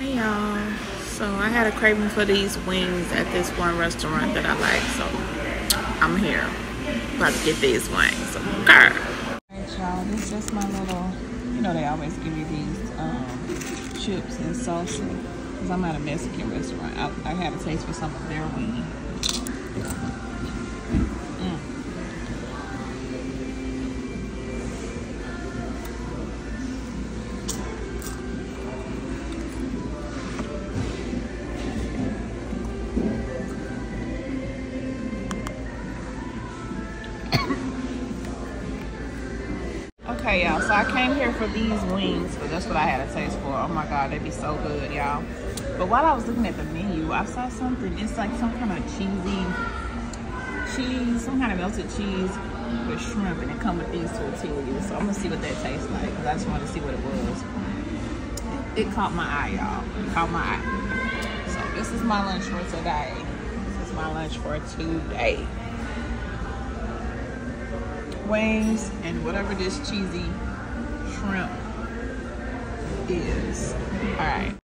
Hey y'all. So I had a craving for these wings at this one restaurant that I like. So I'm here. About to get these wings. Okay. Alright y'all, this is just my little, you know they always give you these um, chips and salsa. Because I'm at a Mexican restaurant. I, I had a taste for some of their wings. Okay, y'all. So I came here for these wings, but that's what I had a taste for. Oh my god, they'd be so good, y'all. But while I was looking at the menu, I saw something. It's like some kind of cheesy cheese, some kind of melted cheese with shrimp, and it come with these tortillas. So I'm gonna see what that tastes like because I just wanted to see what it was. It caught my eye, y'all. It caught my eye. So this is my lunch for today. This is my lunch for today wings and whatever this cheesy shrimp is. All right.